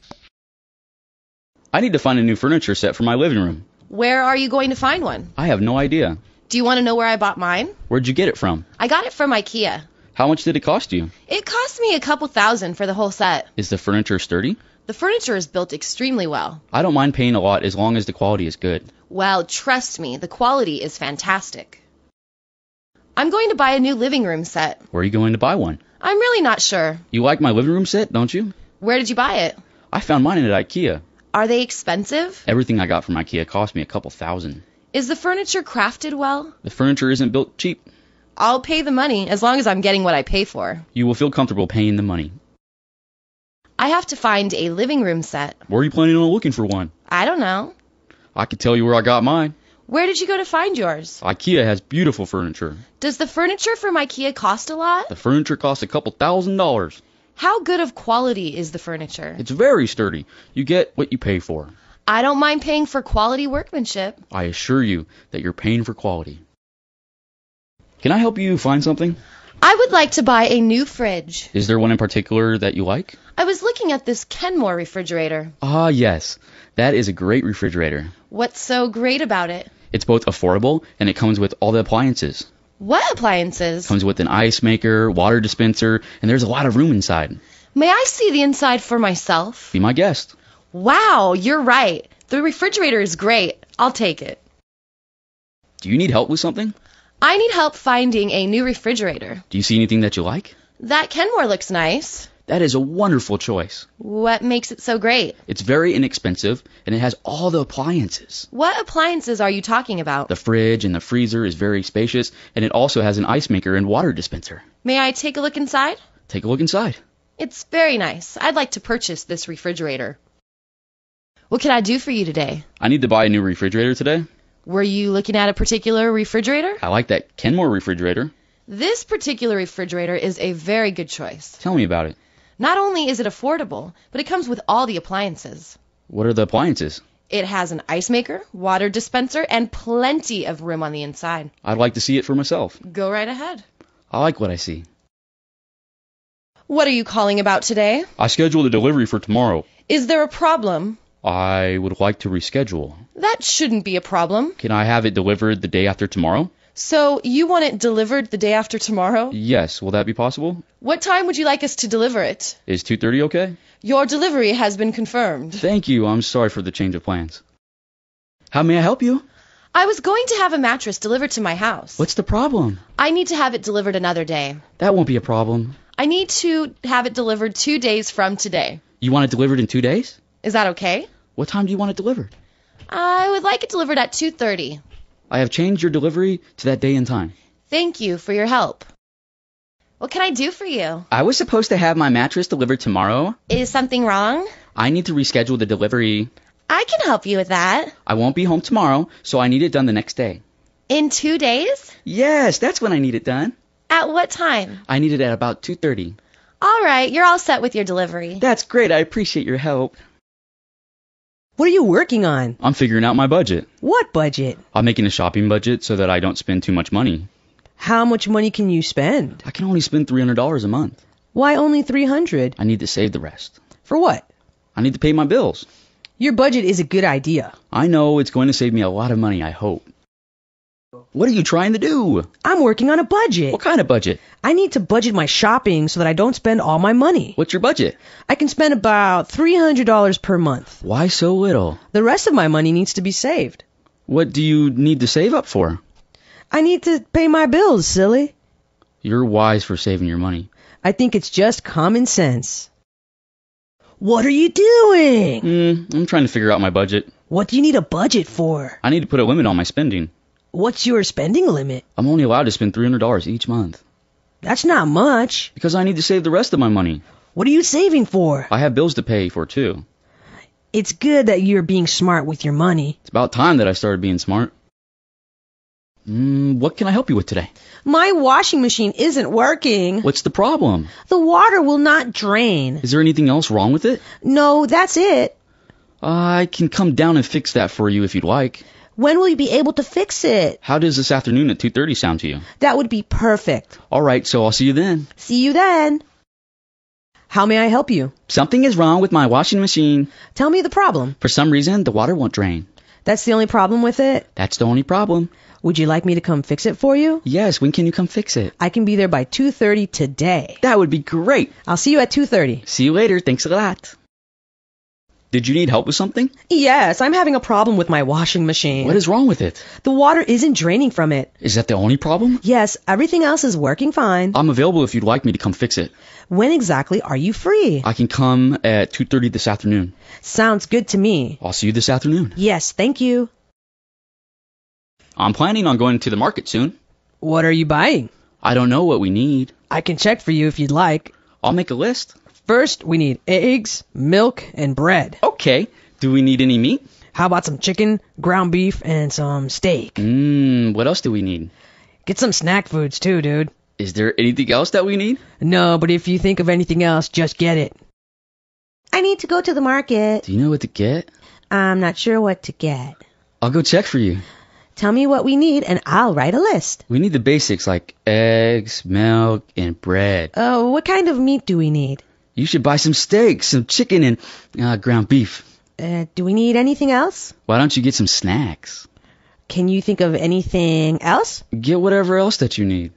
I need to find a new furniture set for my living room. Where are you going to find one? I have no idea. Do you want to know where I bought mine? Where'd you get it from? I got it from IKEA. How much did it cost you? It cost me a couple thousand for the whole set. Is the furniture sturdy? The furniture is built extremely well. I don't mind paying a lot as long as the quality is good. Well, trust me, the quality is fantastic. I'm going to buy a new living room set. Where are you going to buy one? I'm really not sure. You like my living room set, don't you? Where did you buy it? I found mine at IKEA. Are they expensive? Everything I got from IKEA cost me a couple thousand. Is the furniture crafted well? The furniture isn't built cheap. I'll pay the money as long as I'm getting what I pay for. You will feel comfortable paying the money. I have to find a living room set. Where are you planning on looking for one? I don't know. I could tell you where I got mine. Where did you go to find yours? IKEA has beautiful furniture. Does the furniture from IKEA cost a lot? The furniture costs a couple thousand dollars. How good of quality is the furniture? It's very sturdy. You get what you pay for. I don't mind paying for quality workmanship. I assure you that you're paying for quality. Can I help you find something? I would like to buy a new fridge. Is there one in particular that you like? I was looking at this Kenmore refrigerator. Ah, yes. That is a great refrigerator. What's so great about it? It's both affordable and it comes with all the appliances. What appliances? Comes with an ice maker, water dispenser, and there's a lot of room inside. May I see the inside for myself? Be my guest. Wow, you're right. The refrigerator is great. I'll take it. Do you need help with something? I need help finding a new refrigerator. Do you see anything that you like? That Kenmore looks nice. That is a wonderful choice. What makes it so great? It's very inexpensive and it has all the appliances. What appliances are you talking about? The fridge and the freezer is very spacious and it also has an ice maker and water dispenser. May I take a look inside? Take a look inside. It's very nice. I'd like to purchase this refrigerator. What can I do for you today? I need to buy a new refrigerator today. Were you looking at a particular refrigerator? I like that Kenmore refrigerator. This particular refrigerator is a very good choice. Tell me about it. Not only is it affordable, but it comes with all the appliances. What are the appliances? It has an ice maker, water dispenser, and plenty of room on the inside. I'd like to see it for myself. Go right ahead. I like what I see. What are you calling about today? I scheduled a delivery for tomorrow. Is there a problem? I would like to reschedule. That shouldn't be a problem. Can I have it delivered the day after tomorrow? So, you want it delivered the day after tomorrow? Yes, will that be possible? What time would you like us to deliver it? Is 2:30 okay? Your delivery has been confirmed. Thank you. I'm sorry for the change of plans. How may I help you? I was going to have a mattress delivered to my house. What's the problem? I need to have it delivered another day. That won't be a problem. I need to have it delivered two days from today. You want it delivered in 2 days? Is that okay? What time do you want it delivered? I would like it delivered at 2:30. I have changed your delivery to that day and time. Thank you for your help. What can I do for you? I was supposed to have my mattress delivered tomorrow. Is something wrong? I need to reschedule the delivery. I can help you with that. I won't be home tomorrow, so I need it done the next day. In 2 days? Yes, that's when I need it done. At what time? I need it at about 2:30. All right, you're all set with your delivery. That's great. I appreciate your help. What are you working on? I'm figuring out my budget. What budget? I'm making a shopping budget so that I don't spend too much money. How much money can you spend? I can only spend $300 a month. Why only 300? I need to save the rest. For what? I need to pay my bills. Your budget is a good idea. I know it's going to save me a lot of money, I hope. What are you trying to do? I'm working on a budget. What kind of budget? I need to budget my shopping so that I don't spend all my money. What's your budget? I can spend about $300 per month. Why so little? The rest of my money needs to be saved. What do you need to save up for? I need to pay my bills, silly. You're wise for saving your money. I think it's just common sense. What are you doing? Hmm, I'm trying to figure out my budget. What do you need a budget for? I need to put a limit on my spending. What's your spending limit? I'm only allowed to spend $300 each month That's not much. because I need to save the rest of my money. What are you saving for? I have bills to pay for too. It's good that you're being smart with your money. It's about time that I started being smart. Mm, what can I help you with today? My washing machine isn't working. What's the problem? The water will not drain. Is there anything else wrong with it? No, that's it. I can come down and fix that for you if you'd like. When will you be able to fix it? How does this afternoon at 2:30 sound to you? That would be perfect. All right, so I'll see you then. See you then. How may I help you? Something is wrong with my washing machine. Tell me the problem. For some reason, the water won't drain. That's the only problem with it? That's the only problem. Would you like me to come fix it for you? Yes, when can you come fix it? I can be there by 2:30 today. That would be great. I'll see you at 2:30. See you later. Thanks a lot. Did you need help with something? Yes, I'm having a problem with my washing machine. What is wrong with it? The water isn't draining from it. Is that the only problem? Yes, everything else is working fine. I'm available if you'd like me to come fix it. When exactly are you free? I can come at 2:30 this afternoon. Sounds good to me. I'll see you this afternoon. Yes, thank you. I'm planning on going to the market soon. What are you buying? I don't know what we need. I can check for you if you'd like. I'll make a list. First, we need eggs, milk, and bread. Okay. Do we need any meat? How about some chicken, ground beef, and some steak? Mmm, what else do we need? Get some snack foods too, dude. Is there anything else that we need? No, but if you think of anything else, just get it. I need to go to the market. Do you know what to get? I'm not sure what to get. I'll go check for you. Tell me what we need and I'll write a list. We need the basics like eggs, milk, and bread. Oh, what kind of meat do we need? You should buy some steak, some chicken, and uh, ground beef. Uh, do we need anything else? Why don't you get some snacks? Can you think of anything else? Get whatever else that you need.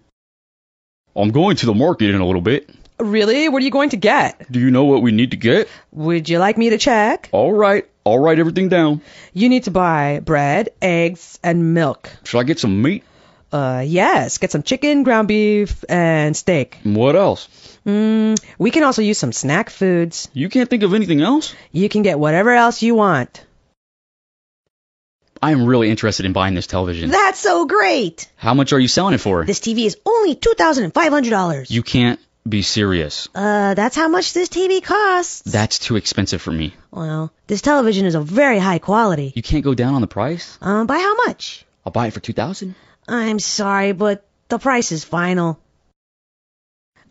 I'm going to the market in a little bit. Really? What are you going to get? Do you know what we need to get? Would you like me to check? All right, I'll write everything down. You need to buy bread, eggs, and milk. Should I get some meat? Uh, yes, get some chicken, ground beef, and steak. What else? Mm, we can also use some snack foods. You can't think of anything else? You can get whatever else you want. I am really interested in buying this television. That's so great! How much are you selling it for? This TV is only $2,500. You can't be serious. Uh, that's how much this TV costs. That's too expensive for me. Well, this television is of very high quality. You can't go down on the price? Um, by how much? I'll buy it for 2000 I'm sorry, but the price is final.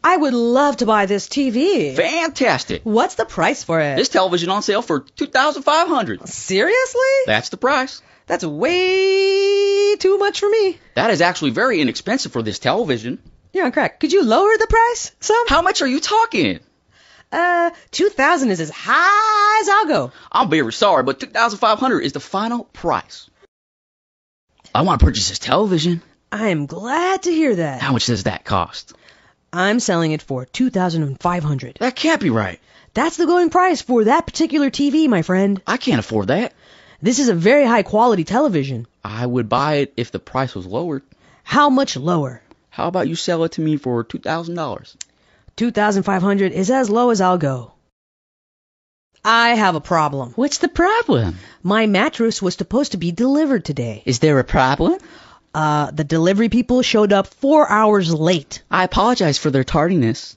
I would love to buy this TV. Fantastic. What's the price for it? This television on sale for 2500 Seriously? That's the price. That's way too much for me. That is actually very inexpensive for this television. You're on crack. Could you lower the price some? How much are you talking? Uh, 2000 is as high as I'll go. I'm very sorry, but 2500 is the final price. I want to purchase this television. I am glad to hear that. How much does that cost? I'm selling it for 2500 That can't be right. That's the going price for that particular TV, my friend. I can't afford that. This is a very high quality television. I would buy it if the price was lowered. How much lower? How about you sell it to me for $2,000? 2500 is as low as I'll go. I have a problem. What's the problem? My mattress was supposed to be delivered today. Is there a problem? Uh, the delivery people showed up four hours late. I apologize for their tardiness.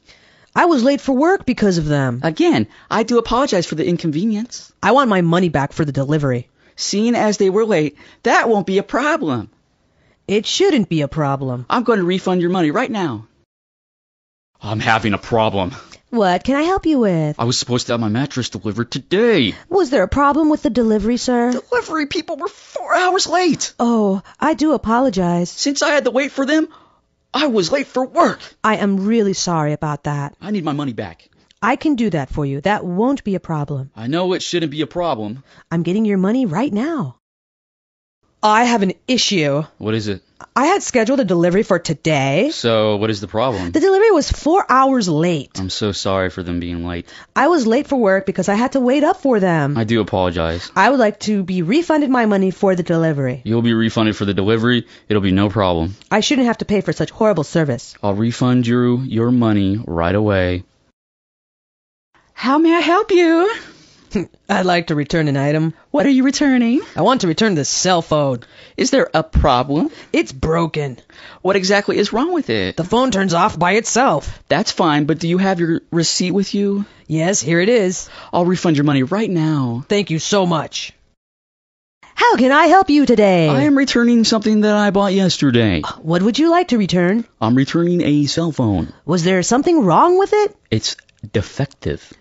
I was late for work because of them. Again, I do apologize for the inconvenience. I want my money back for the delivery. Seeing as they were late, that won't be a problem. It shouldn't be a problem. I'm going to refund your money right now. I'm having a problem. What can I help you with? I was supposed to have my mattress delivered today. Was there a problem with the delivery, sir? Delivery people were four hours late. Oh, I do apologize. Since I had to wait for them, I was late for work. I am really sorry about that. I need my money back. I can do that for you. That won't be a problem. I know it shouldn't be a problem. I'm getting your money right now. I have an issue. What is it? I had scheduled a delivery for today. So, what is the problem? The delivery was four hours late. I'm so sorry for them being late. I was late for work because I had to wait up for them. I do apologize. I would like to be refunded my money for the delivery. You'll be refunded for the delivery. It'll be no problem. I shouldn't have to pay for such horrible service. I'll refund you your money right away. How may I help you? I'd like to return an item. What are you returning? I want to return this cell phone. Is there a problem? It's broken. What exactly is wrong with it? The phone turns off by itself. That's fine, but do you have your receipt with you? Yes, here it is. I'll refund your money right now. Thank you so much. How can I help you today? I am returning something that I bought yesterday. Uh, what would you like to return? I'm returning a cell phone. Was there something wrong with it? It's defective.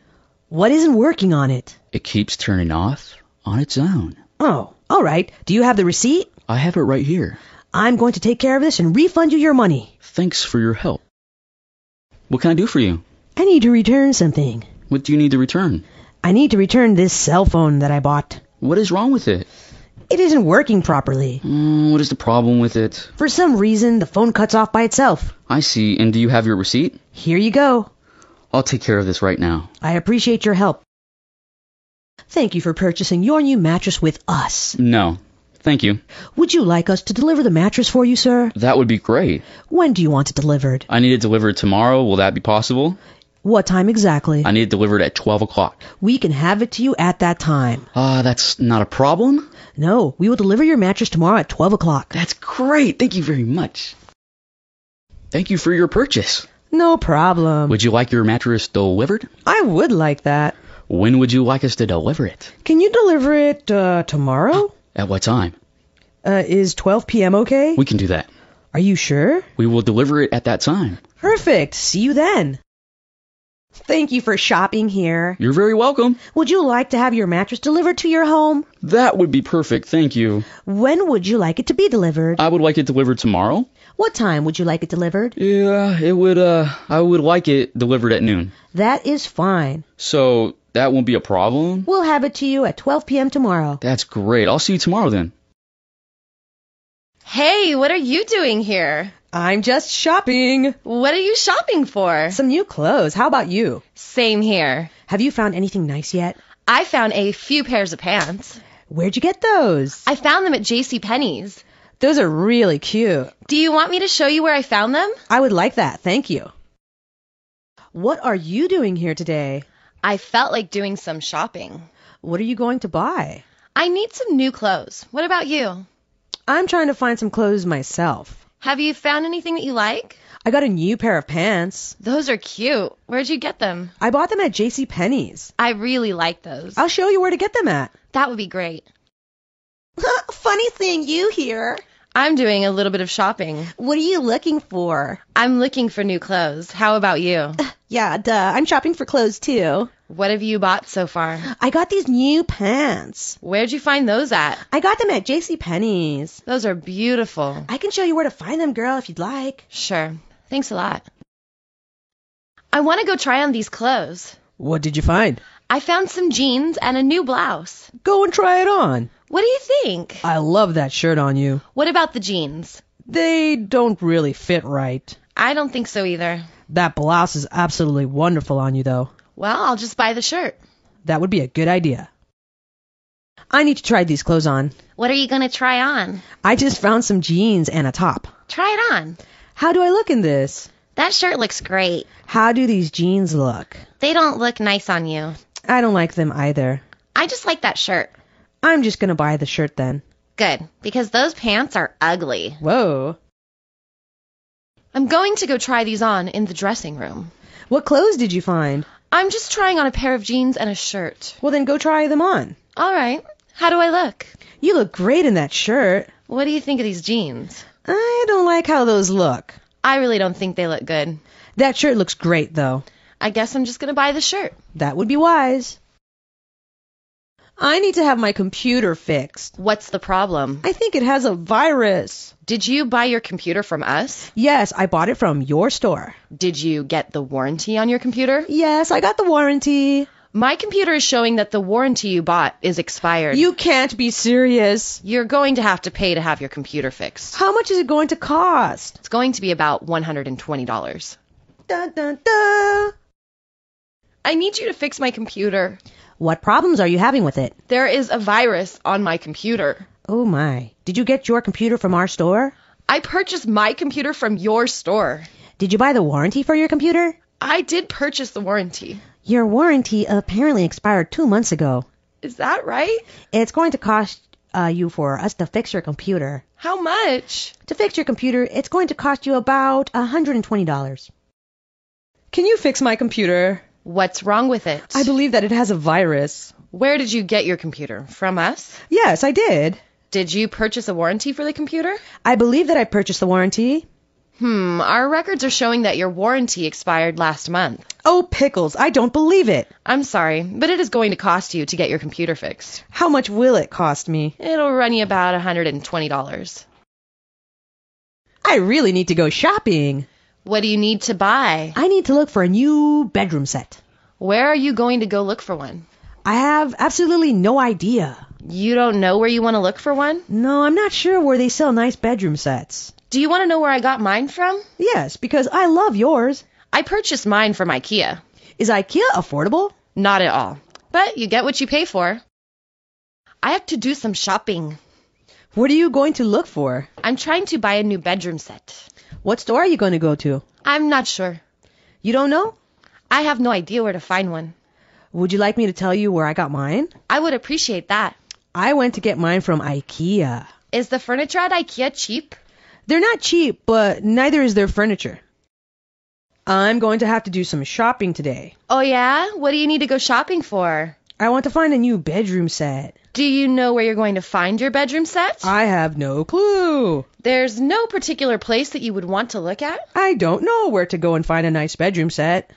What isn't working on it? It keeps turning off on its own. Oh, all right. Do you have the receipt? I have it right here. I'm going to take care of this and refund you your money. Thanks for your help. What can I do for you? I need to return something. What do you need to return? I need to return this cell phone that I bought. What is wrong with it? It isn't working properly. Mm, what is the problem with it? For some reason, the phone cuts off by itself. I see. And do you have your receipt? Here you go. I'll take care of this right now. I appreciate your help. Thank you for purchasing your new mattress with us. No. Thank you. Would you like us to deliver the mattress for you, sir? That would be great. When do you want it delivered? I need it delivered tomorrow. Will that be possible? What time exactly? I need it delivered at 12 o'clock. We can have it to you at that time. Ah, that's not a problem. No, we will deliver your mattress tomorrow at 12 o'clock. That's great. Thank you very much. Thank you for your purchase. No problem. Would you like your mattress delivered? I would like that. When would you like us to deliver it? Can you deliver it uh, tomorrow? At what time? Uh, is 12 p.m. okay? We can do that. Are you sure? We will deliver it at that time. Perfect. See you then. Thank you for shopping here. You're very welcome. Would you like to have your mattress delivered to your home? That would be perfect. Thank you. When would you like it to be delivered? I would like it delivered tomorrow. What time would you like it delivered? Yeah, it would uh I would like it delivered at noon. That is fine. So that won't be a problem? We'll have it to you at 12 p.m. tomorrow. That's great. I'll see you tomorrow then. Hey, what are you doing here? I'm just shopping. What are you shopping for? Some new clothes. How about you? Same here. Have you found anything nice yet? I found a few pairs of pants. Where'd you get those? I found them at J.C. Penney's. Those are really cute. Do you want me to show you where I found them? I would like that. Thank you. What are you doing here today? I felt like doing some shopping. What are you going to buy? I need some new clothes. What about you? I'm trying to find some clothes myself. Have you found anything that you like? I got a new pair of pants. Those are cute. Where'd you get them? I bought them at J.C. Penney's. I really like those. I'll show you where to get them at. That would be great. Funny seeing you here. I'm doing a little bit of shopping. What are you looking for? I'm looking for new clothes. How about you? Uh, yeah, duh. I'm shopping for clothes too. What have you bought so far? I got these new pants. Where'd you find those at? I got them at J.C. Penney's. Those are beautiful. I can show you where to find them, girl, if you'd like. Sure. Thanks a lot. I want to go try on these clothes. What did you find? I found some jeans and a new blouse. Go and try it on. What do you think? I love that shirt on you. What about the jeans? They don't really fit right. I don't think so either. That blouse is absolutely wonderful on you, though. Well, I'll just buy the shirt. That would be a good idea. I need to try these clothes on. What are you going to try on? I just found some jeans and a top. Try it on. How do I look in this? That shirt looks great. How do these jeans look? They don't look nice on you. I don't like them either. I just like that shirt. I'm just gonna buy the shirt then. Good, because those pants are ugly. Whoa. I'm going to go try these on in the dressing room. What clothes did you find? I'm just trying on a pair of jeans and a shirt. Well, then go try them on. All right. How do I look? You look great in that shirt. What do you think of these jeans? I don't like how those look. I really don't think they look good. That shirt looks great, though. I guess I'm just going to buy the shirt. That would be wise. I need to have my computer fixed. What's the problem? I think it has a virus. Did you buy your computer from us? Yes, I bought it from your store. Did you get the warranty on your computer? Yes, I got the warranty. My computer is showing that the warranty you bought is expired. You can't be serious. You're going to have to pay to have your computer fixed. How much is it going to cost? It's going to be about $120. Dun, dun, dun. I need you to fix my computer. What problems are you having with it? There is a virus on my computer. Oh my. Did you get your computer from our store? I purchased my computer from your store. Did you buy the warranty for your computer? I did purchase the warranty. Your warranty apparently expired two months ago. Is that right? It's going to cost uh, you for us to fix your computer. How much? To fix your computer, it's going to cost you about a $120. Can you fix my computer? What's wrong with it? I believe that it has a virus. Where did you get your computer? From us? Yes, I did. Did you purchase a warranty for the computer? I believe that I purchased the warranty. Hmm, our records are showing that your warranty expired last month. Oh, pickles, I don't believe it. I'm sorry, but it is going to cost you to get your computer fixed. How much will it cost me? It'll run you about a $120. I really need to go shopping. What do you need to buy? I need to look for a new bedroom set. Where are you going to go look for one? I have absolutely no idea. You don't know where you want to look for one? No, I'm not sure where they sell nice bedroom sets. Do you want to know where I got mine from? Yes, because I love yours. I purchased mine from IKEA. Is IKEA affordable? Not at all. But you get what you pay for. I have to do some shopping. What are you going to look for? I'm trying to buy a new bedroom set. What store are you going to go to? I'm not sure. You don't know? I have no idea where to find one. Would you like me to tell you where I got mine? I would appreciate that. I went to get mine from IKEA. Is the furniture at IKEA cheap? They're not cheap, but neither is their furniture. I'm going to have to do some shopping today. Oh yeah? What do you need to go shopping for? I want to find a new bedroom set. Do you know where you're going to find your bedroom set? I have no clue. There's no particular place that you would want to look at? I don't know where to go and find a nice bedroom set.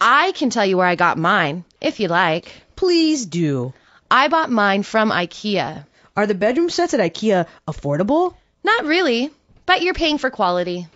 I can tell you where I got mine, if you like. Please do. I bought mine from IKEA. Are the bedroom sets at IKEA affordable? Not really, but you're paying for quality.